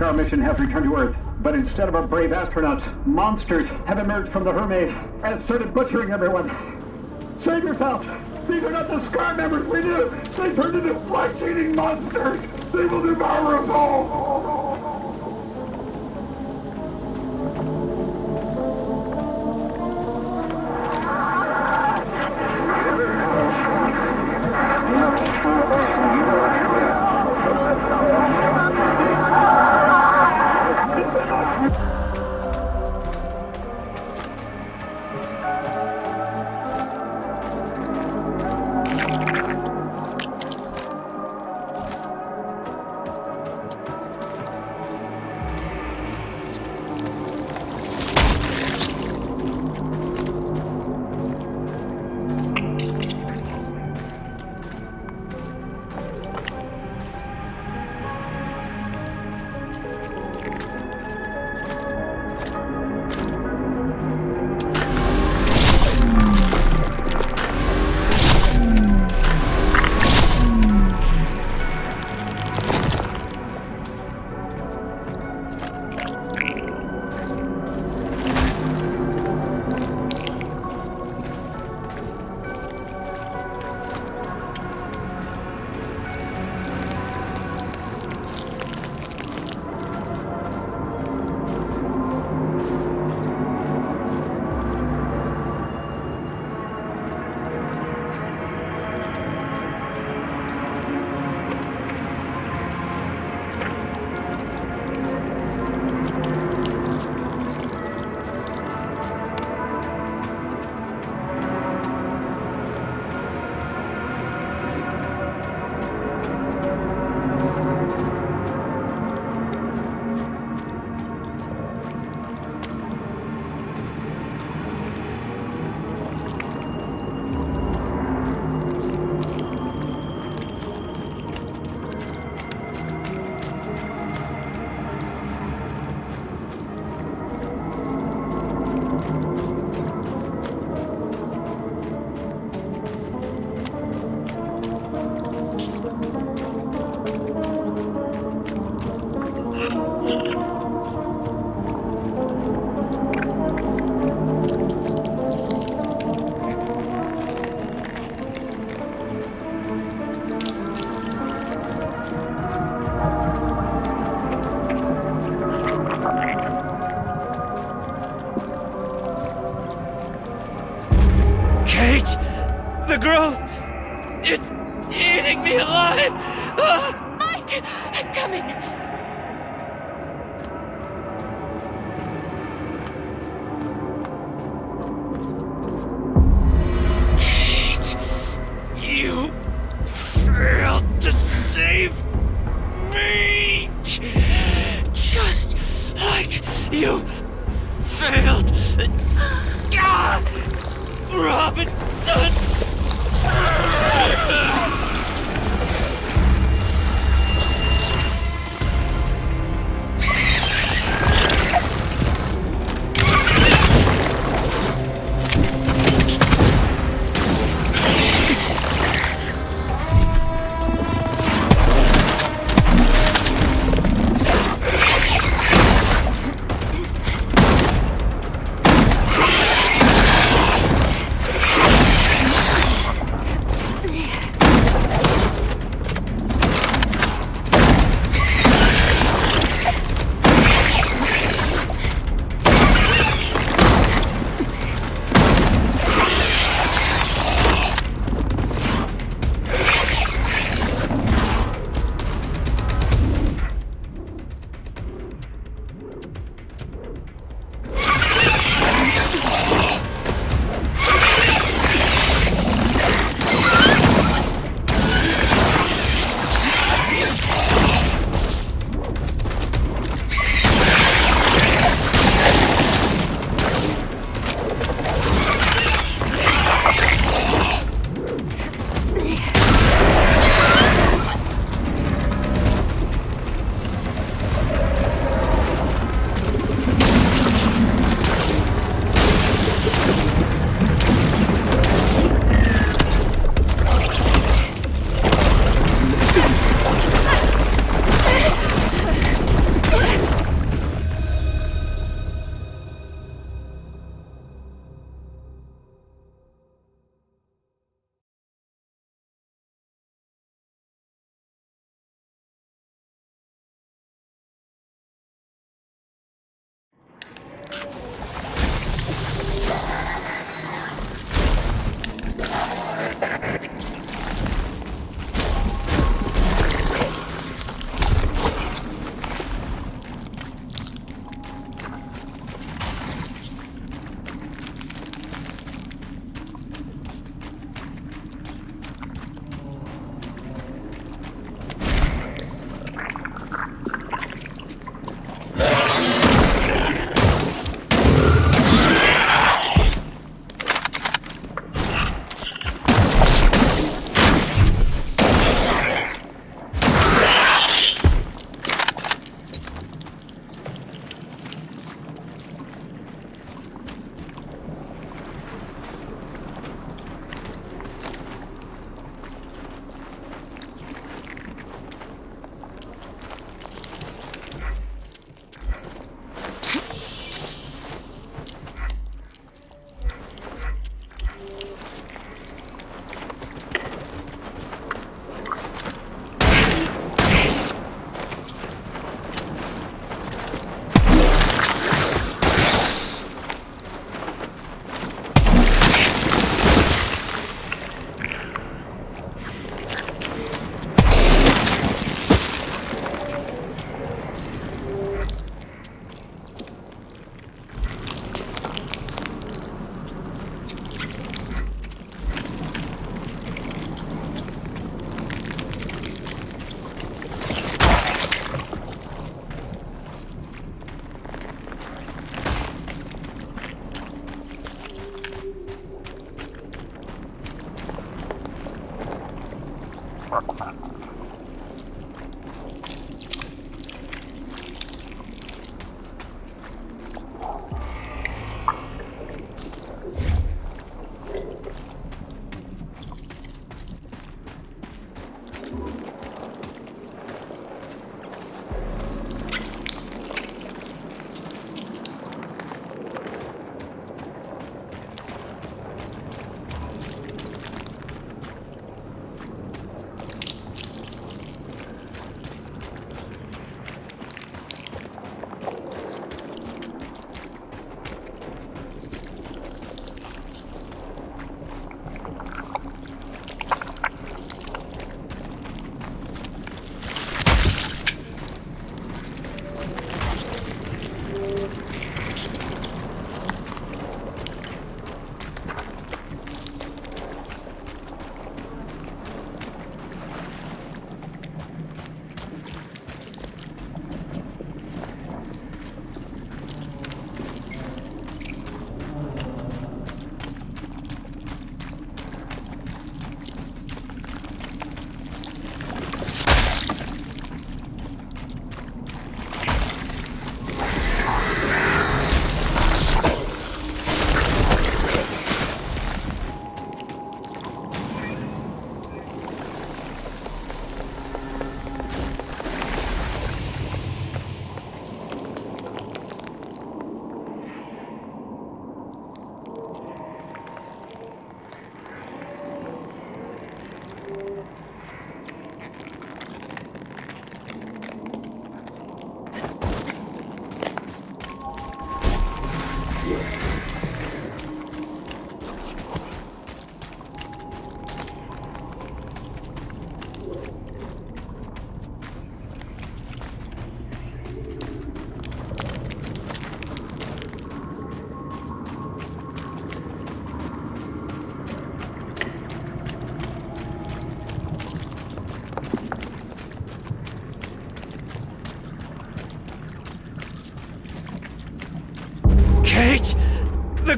Scar mission has returned to Earth, but instead of our brave astronauts, monsters have emerged from the Hermes and started butchering everyone. Save yourself! These are not the Scar members we knew! They turned into flesh-eating monsters! They will devour us all!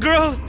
The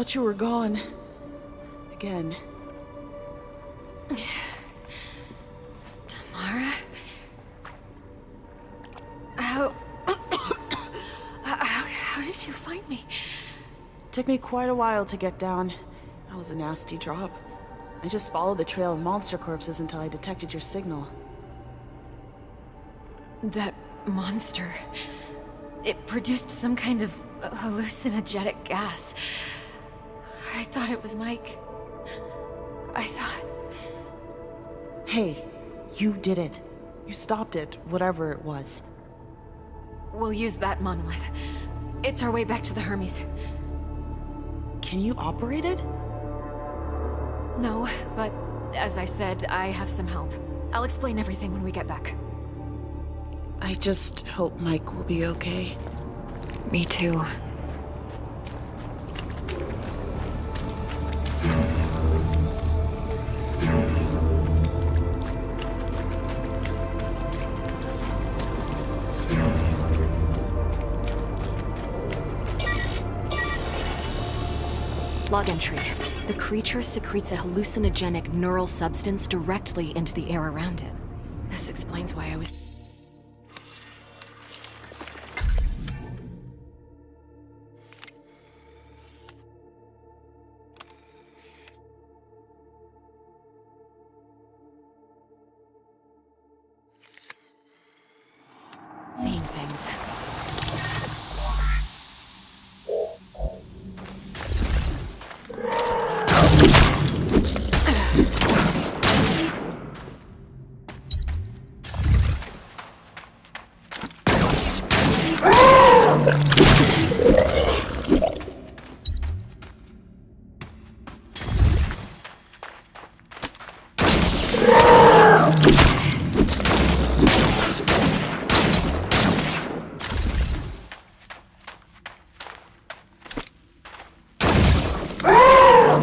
thought you were gone. Again. Tamara? How... how... How did you find me? Took me quite a while to get down. That was a nasty drop. I just followed the trail of monster corpses until I detected your signal. That monster... It produced some kind of hallucinogenic gas. I thought it was Mike. I thought... Hey, you did it. You stopped it, whatever it was. We'll use that monolith. It's our way back to the Hermes. Can you operate it? No, but as I said, I have some help. I'll explain everything when we get back. I just hope Mike will be okay. Me too. Log entry. The creature secretes a hallucinogenic neural substance directly into the air around it. This explains why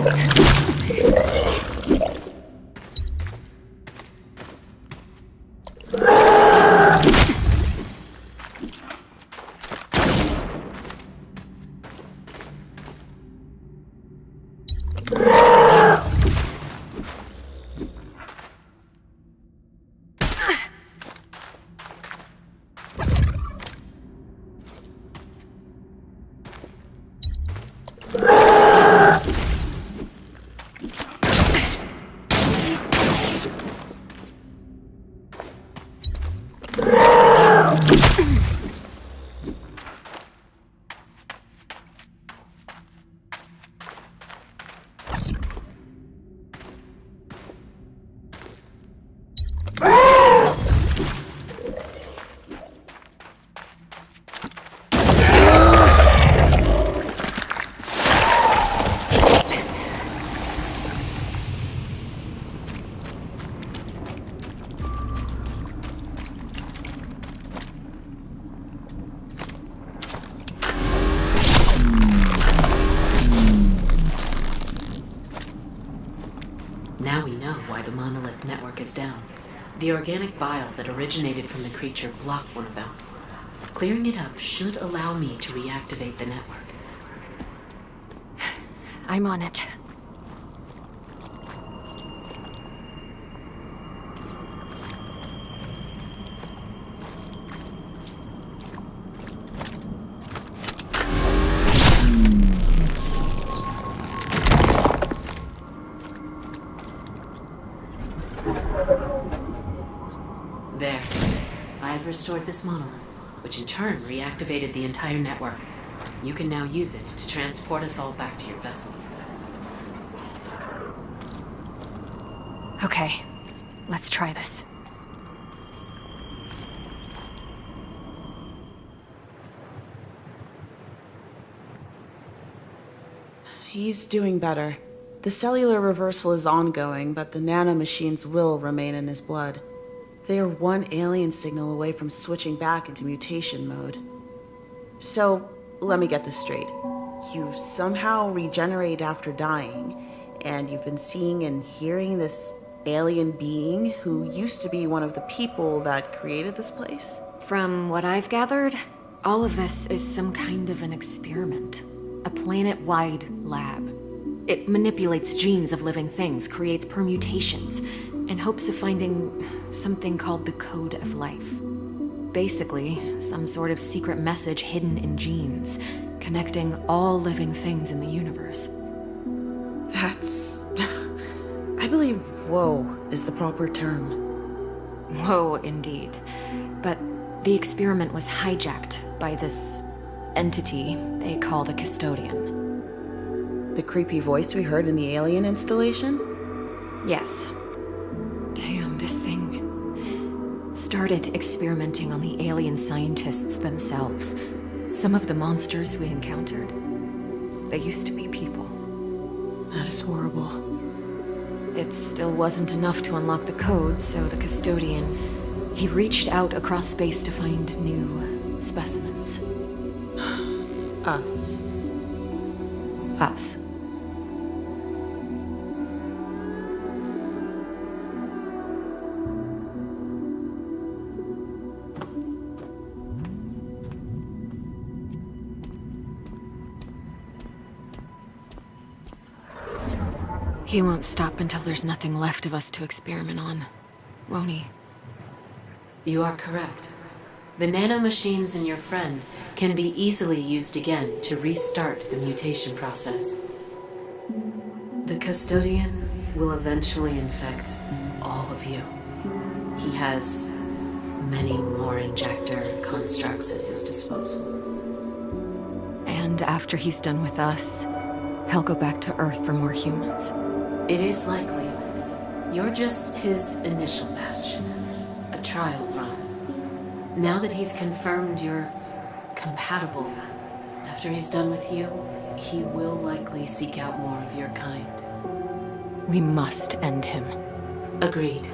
I was... seeing things. Now we know why the monolith network is down. The organic bile that originated from the creature blocked one of them. Clearing it up should allow me to reactivate the network. I'm on it. This monolith, which in turn reactivated the entire network. You can now use it to transport us all back to your vessel. Okay, let's try this. He's doing better. The cellular reversal is ongoing, but the nanomachines will remain in his blood. They are one alien signal away from switching back into mutation mode. So, let me get this straight. You somehow regenerate after dying, and you've been seeing and hearing this alien being who used to be one of the people that created this place? From what I've gathered, all of this is some kind of an experiment. A planet wide lab. It manipulates genes of living things, creates permutations, in hopes of finding something called the Code of Life. Basically, some sort of secret message hidden in genes, connecting all living things in the universe. That's. I believe whoa is the proper term. Whoa, indeed. But the experiment was hijacked by this entity they call the Custodian. The creepy voice we heard in the alien installation? Yes. Started experimenting on the alien scientists themselves. Some of the monsters we encountered, they used to be people. That is horrible. It still wasn't enough to unlock the code, so the custodian, he reached out across space to find new specimens. Us. Us. He won't stop until there's nothing left of us to experiment on, won't he? You are correct. The nanomachines in your friend can be easily used again to restart the mutation process. The custodian will eventually infect all of you. He has many more injector constructs at his disposal. And after he's done with us, he'll go back to Earth for more humans. It is likely. You're just his initial batch. A trial run. Now that he's confirmed you're compatible, after he's done with you, he will likely seek out more of your kind. We must end him. Agreed.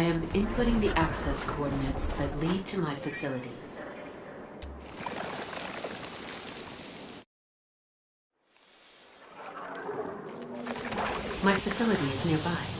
I am inputting the access coordinates that lead to my facility. My facility is nearby.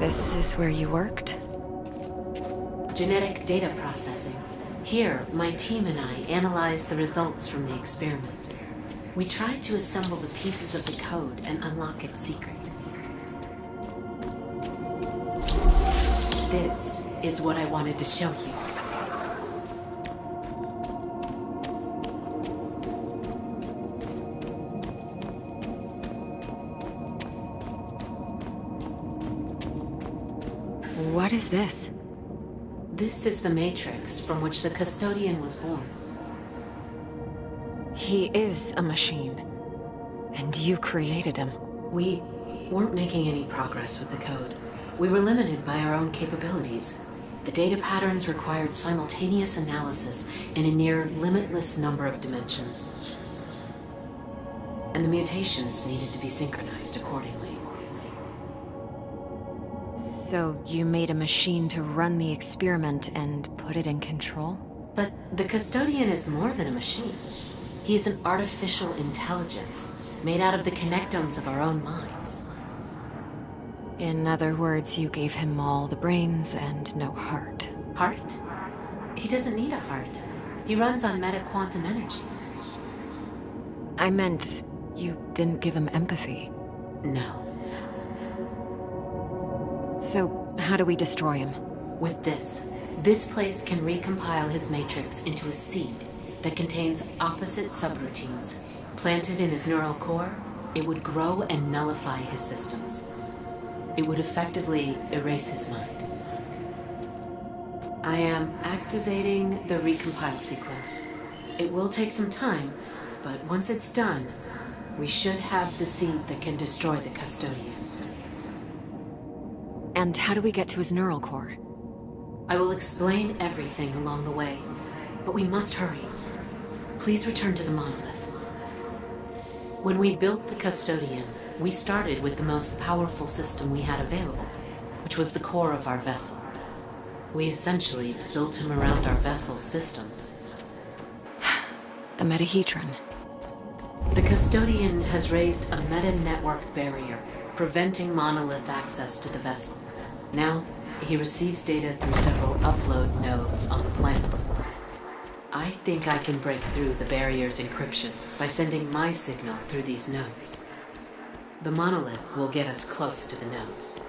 This is where you worked? Genetic data processing. Here, my team and I analyzed the results from the experiment. We tried to assemble the pieces of the code and unlock its secret. This is what I wanted to show you. Is this? This is the matrix from which the custodian was born. He is a machine. And you created him. We weren't making any progress with the code. We were limited by our own capabilities. The data patterns required simultaneous analysis in a near limitless number of dimensions. And the mutations needed to be synchronized accordingly. So you made a machine to run the experiment and put it in control? But the custodian is more than a machine. He is an artificial intelligence made out of the connectomes of our own minds. In other words, you gave him all the brains and no heart. Heart? He doesn't need a heart. He runs on meta quantum energy. I meant you didn't give him empathy. No. So, how do we destroy him? With this, this place can recompile his matrix into a seed that contains opposite subroutines. Planted in his neural core, it would grow and nullify his systems. It would effectively erase his mind. I am activating the recompile sequence. It will take some time, but once it's done, we should have the seed that can destroy the custodian. And how do we get to his neural core? I will explain everything along the way, but we must hurry. Please return to the monolith. When we built the custodian, we started with the most powerful system we had available, which was the core of our vessel. We essentially built him around our vessel's systems. The Metahedron. The custodian has raised a meta-network barrier, preventing monolith access to the vessel. Now, he receives data through several upload nodes on the planet. I think I can break through the barrier's encryption by sending my signal through these nodes. The monolith will get us close to the nodes.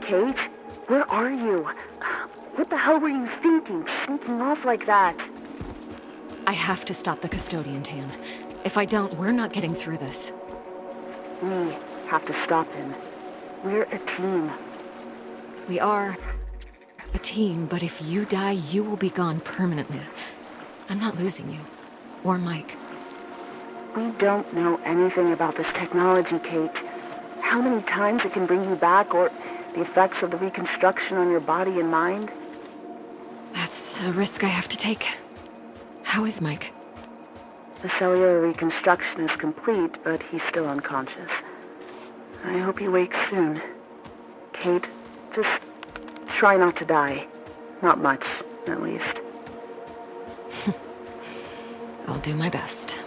Kate? Where are you? What the hell were you thinking, sneaking off like that? I have to stop the custodian, Tam. If I don't, we're not getting through this. We have to stop him. We're a team. We are a team, but if you die, you will be gone permanently. I'm not losing you. Or Mike. We don't know anything about this technology, Kate. How many times it can bring you back, or the effects of the reconstruction on your body and mind? That's a risk I have to take. How is Mike? The cellular reconstruction is complete, but he's still unconscious. I hope he wakes soon. Kate, just try not to die. Not much, at least. I'll do my best.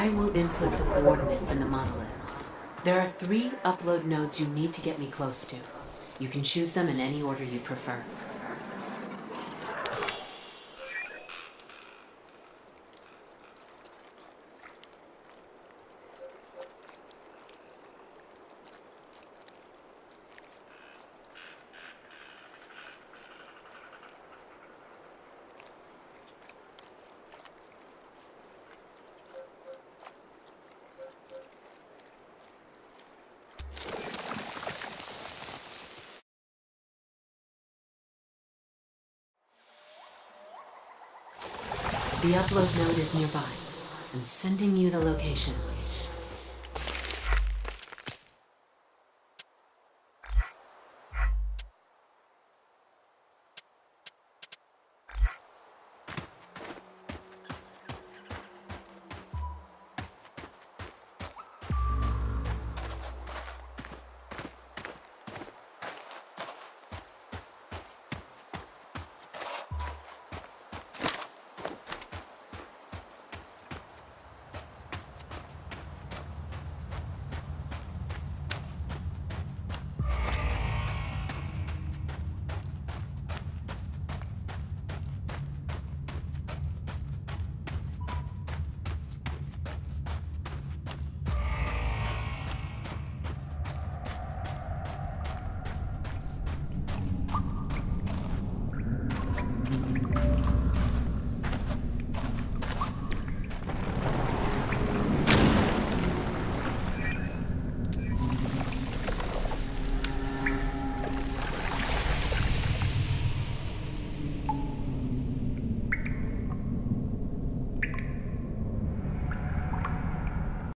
I will input the coordinates in the monolith. There are three upload nodes you need to get me close to. You can choose them in any order you prefer. The upload node is nearby. I'm sending you the location.